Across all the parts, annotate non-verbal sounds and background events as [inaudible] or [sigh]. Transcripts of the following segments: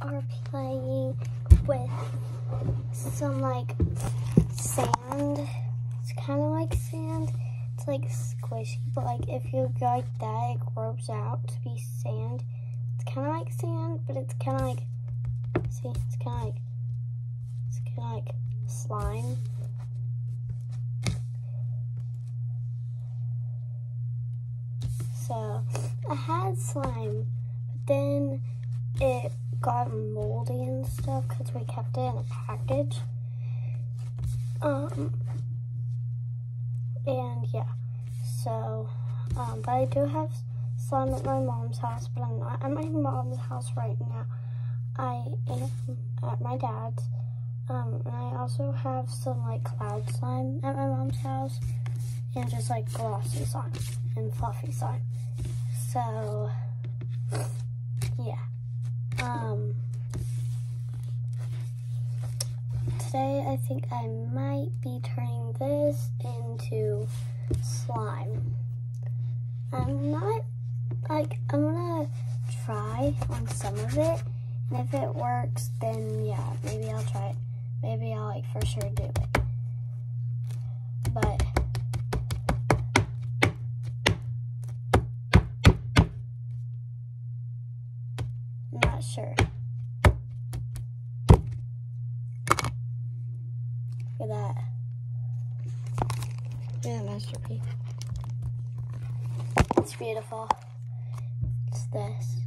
are playing with some like sand. It's kind of like sand. It's like squishy, but like if you go like that, it grows out to be sand. It's kind of like sand, but it's kind of like see, it's kind of like it's kind of like slime. So I had slime, but then it got moldy and stuff because we kept it in a package. Um, and yeah, so, um, but I do have slime at my mom's house, but I'm not at my mom's house right now. I am at my dad's. Um, and I also have some like cloud slime at my mom's house and just like glossy slime and fluffy slime. So, yeah. Um, today I think I might be turning this into slime. I'm not, like, I'm gonna try on some of it. And if it works, then yeah, maybe I'll try it. Maybe I'll like for sure do it. But I'm not sure. Look at that. That masterpiece. It's beautiful. It's this.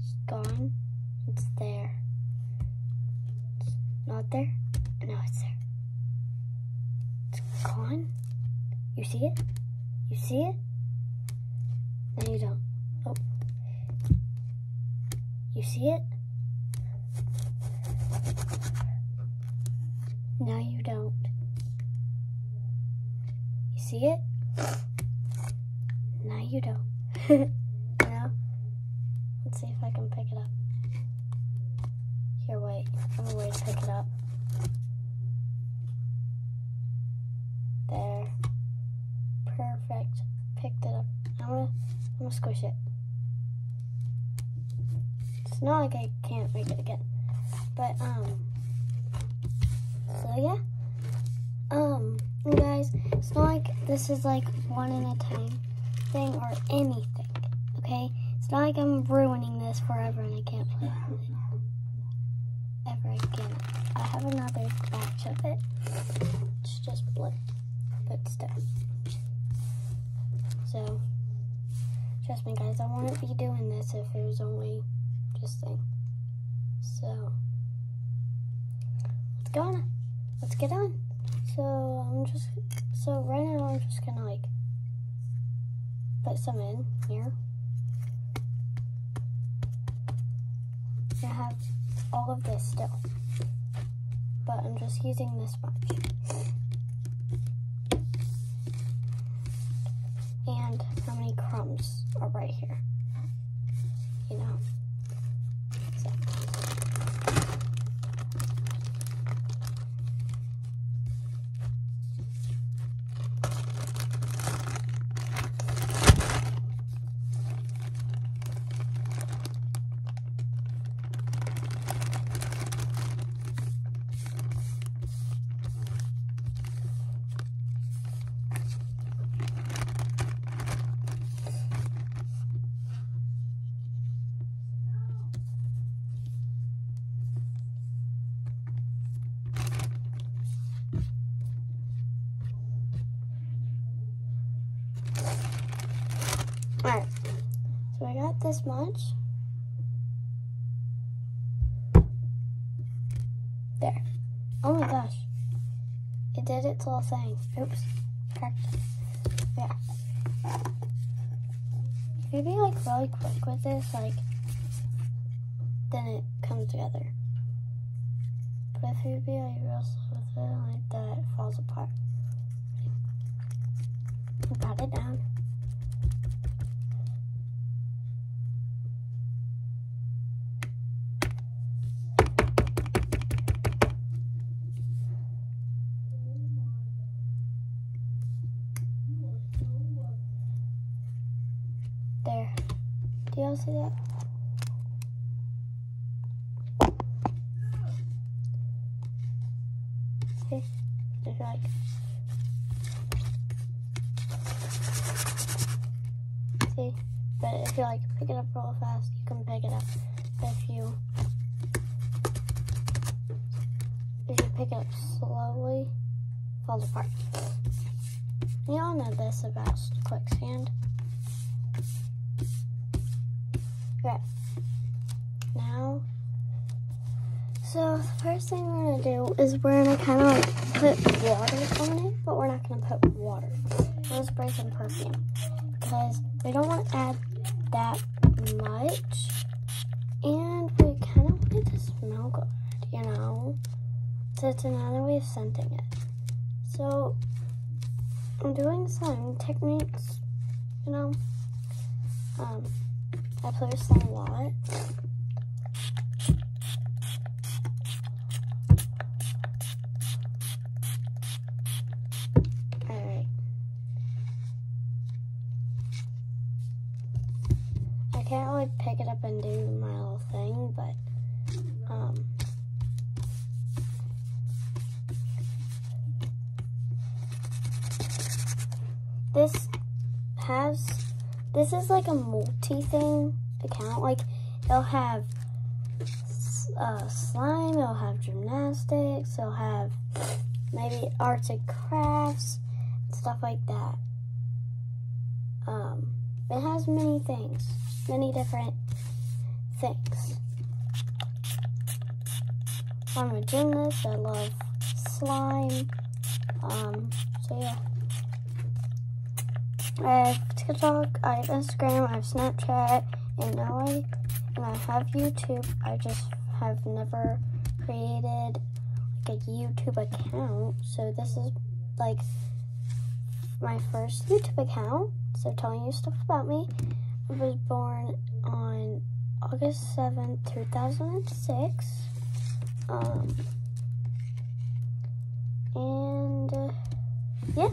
It's gone. It's there. It's not there. No, it's there. It's gone. You see it? You see it? No, you don't. Oh. You see it? No, you don't. You see it? No, you don't. [laughs] no? Let's see if I can pick it up. Here, wait. I'm gonna to pick it up. There. Perfect. Picked it up. I'm gonna, I'm gonna squish it. It's not like I can't make it again. But, um, so yeah. Um, guys, it's not like this is like one at a time thing or anything, okay? It's not like I'm ruining this forever and I can't play with it ever again. I have another batch of it. It's just blue, but still. So, trust me guys, I wouldn't be doing this if it was only just thing. So, let's go on. Let's get on. So, I'm just, so right now I'm just gonna like put some in here. I have all of this still, but I'm just using this much. And how many crumbs are right here, you know? So. Alright, so I got this much. There. Oh my gosh. It did its little thing. Oops. Cracked. Yeah. If you like really quick with this, like, then it comes together. But if you be like real slow with it, like that, it falls apart. Got it down. There. Do y'all see that? See? Just like But if you like pick it up real fast, you can pick it up. But if you if you pick it up slowly, falls apart. You all know this about quicksand. Okay. Now, so the first thing we're gonna do is we're gonna kind of like put water on it, but we're not gonna put water. We'll spray some perfume because we don't want to add that much, and we kind of want to smell good, you know. So it's another way of scenting it. So I'm doing some techniques, you know. Um, I play with some a lot. This has this is like a multi thing account. Like it'll have uh, slime, it'll have gymnastics, it'll have maybe arts and crafts, stuff like that. Um, it has many things, many different things. I'm a gymnast. I love slime. Um, so yeah. I have TikTok, I have Instagram, I have Snapchat, and now I and I have YouTube. I just have never created like a YouTube account. So this is like my first YouTube account. So telling you stuff about me. I was born on August 7th, 2006. Um, and uh, yeah.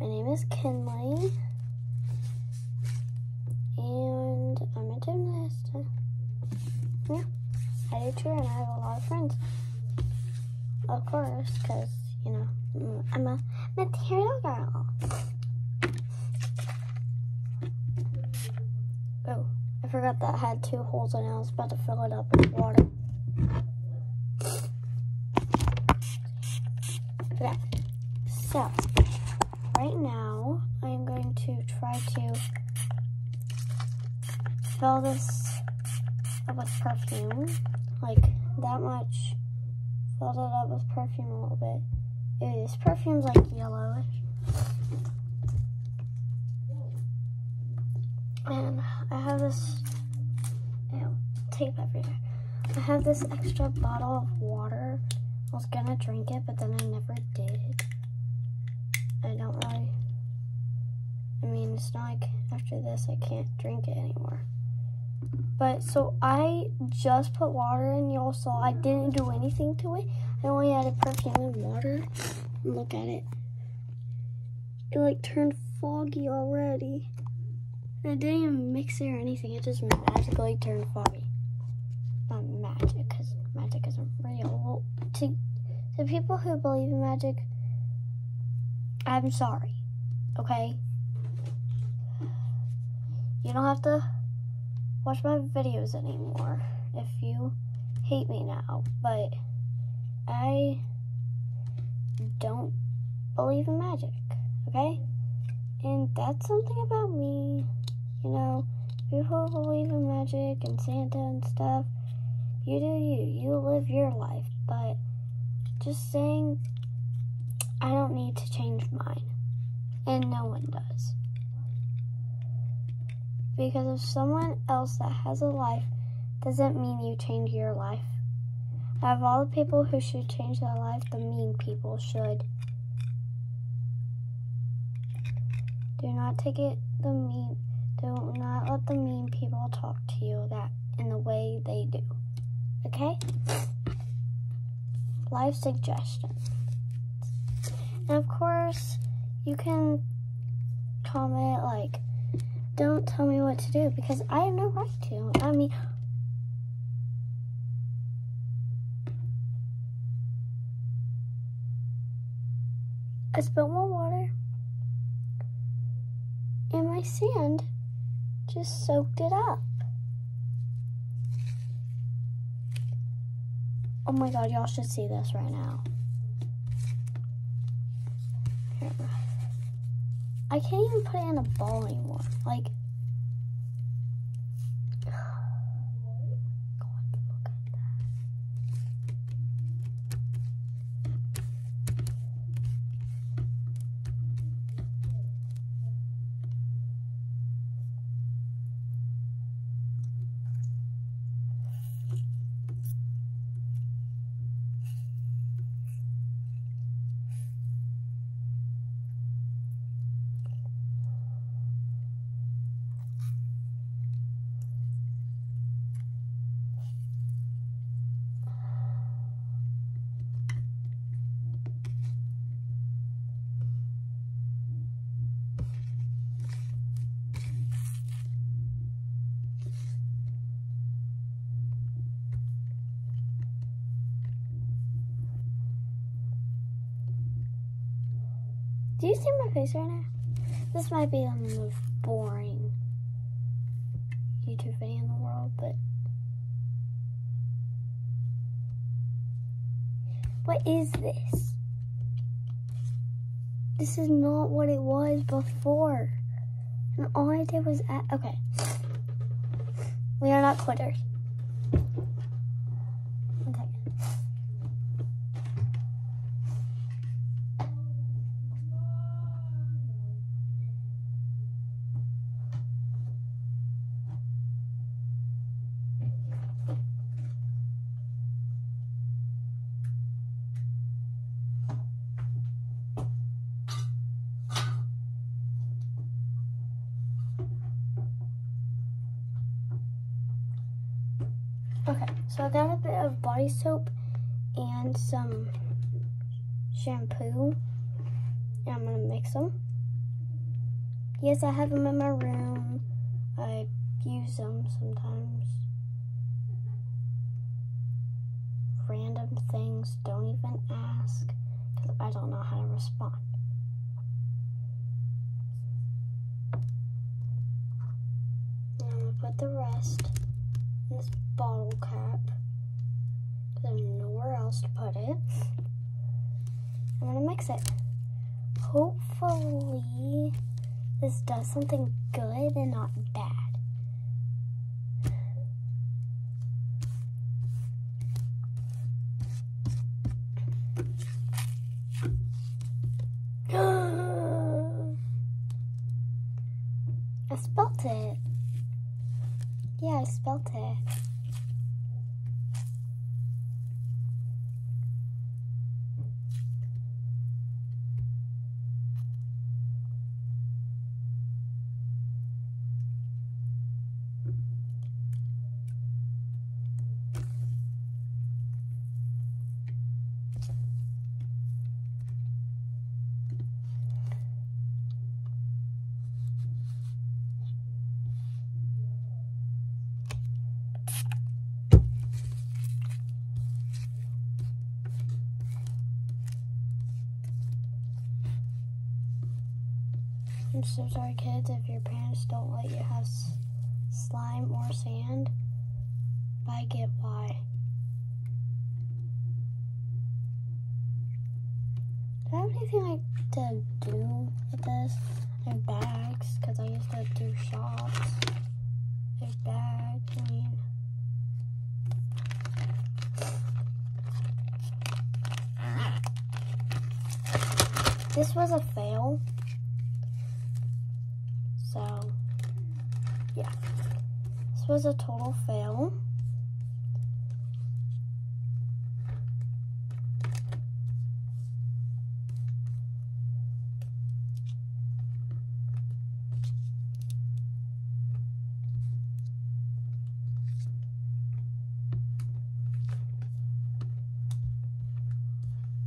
My name is Kinlee, and I'm a gymnast. Yeah, I do too, and I have a lot of friends. Of course, because, you know, I'm a material girl. Oh, I forgot that had two holes in it. I was about to fill it up with water. Okay, so right now I'm going to try to fill this up with perfume, like that much. Filled it up with perfume a little bit. Ew, this perfume's like yellowish. And I have this ew, tape everywhere. I have this extra bottle of water. I was gonna drink it, but then I never did. I don't really. I mean, it's not like after this I can't drink it anymore. But so I just put water in. Y'all saw I didn't do anything to it. I only added perfume and water. Look at it. It like turned foggy already. I didn't even mix it or anything. It just magically turned foggy. Not magic, because magic isn't real. To, the people who believe in magic, I'm sorry. Okay? You don't have to watch my videos anymore if you hate me now, but I don't believe in magic, okay? And that's something about me, you know, people believe in magic and Santa and stuff, you do you, you live your life, but just saying, I don't need to change mine, and no one does. Because if someone else that has a life doesn't mean you change your life. Out of all the people who should change their life, the mean people should. Do not take it the mean do not let the mean people talk to you that in the way they do. Okay? Life suggestion. And of course, you can comment like, don't tell me what to do because I have no right to. I mean, I spilled my water and my sand just soaked it up. Oh my god, y'all should see this right now. Here. I can't even put it in a ball anymore. Like, Do you see my face right now? This might be the most boring YouTube video in the world, but what is this? This is not what it was before. And all I did was add, okay. We are not quitters. Okay, so I got a bit of body soap and some shampoo. And I'm gonna mix them. Yes, I have them in my room. I use them sometimes. Random things, don't even ask, because I don't know how to respond. Now I'm gonna put the rest this bottle cap. I There's nowhere else to put it. I'm gonna mix it. Hopefully, this does something good and not bad. I spelt it. Yeah, I spelt it. I'm so sorry, kids, if your parents don't let you have slime or sand. I get why. Do I have anything like to do with this? I have bags, because I used to do shops. I have bags, I mean. This was a fail. So, yeah. This was a total fail.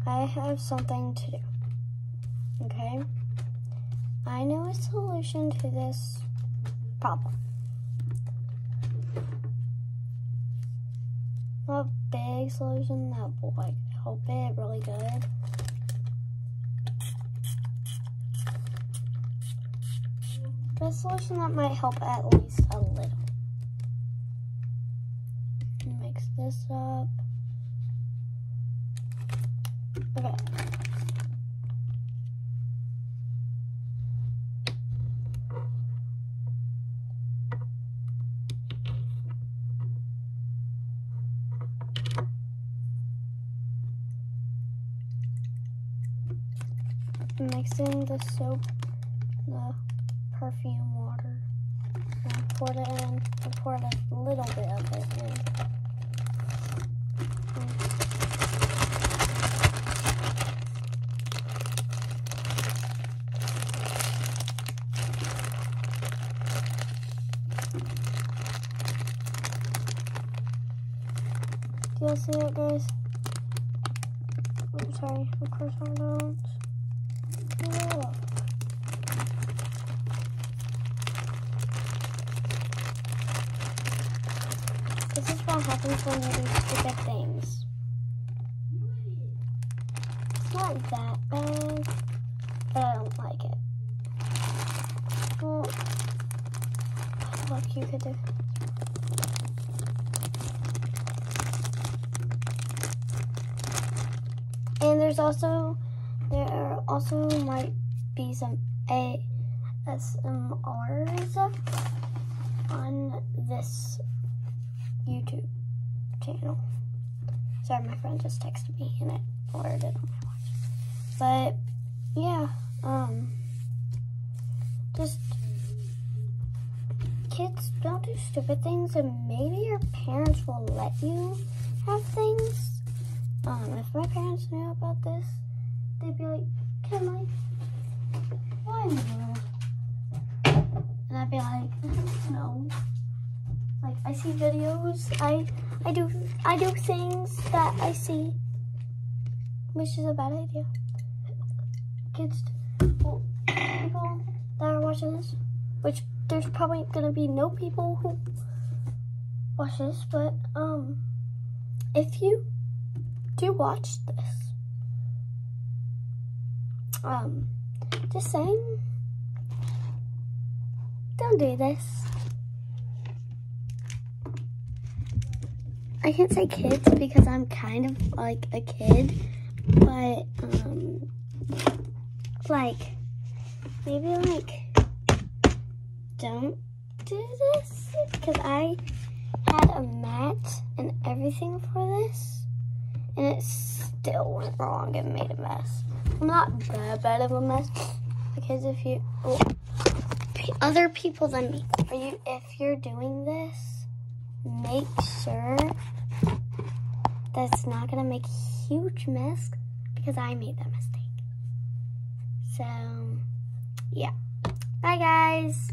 I have something to do. Okay? I know a solution to this problem. A big solution that will like help it really good. A solution that might help at least a little. Mix this up. Okay. Mixing the soap, the perfume water, and pour it in. I poured a little bit of it in. Do you see it, guys? I'm sorry, of course I don't. Look. Happens when you do stupid things. It's not that bad, but I don't like it. Well, look, you could do. And there's also there also might be some ASMRs on this YouTube channel. Sorry, my friend just texted me and it alerted on my watch. But yeah, um, just kids don't do stupid things, and maybe your parents will let you have things. Um, if my parents knew about this, they'd be like, "Can I? Why world?" And I'd be like, [laughs] "No." Like I see videos, I I do I do things that I see, which is a bad idea. Kids, people that are watching this, which there's probably gonna be no people who watch this, but um, if you do watch this, um, just saying, don't do this. I can't say kids because I'm kind of like a kid, but um, like maybe like don't do this because I had a mat and everything for this, and it still went wrong and made a mess. I'm not that bad of a mess because if you well, other people than me, are you if you're doing this make sure that's not gonna make a huge mess because I made that mistake. So, yeah. Bye, guys.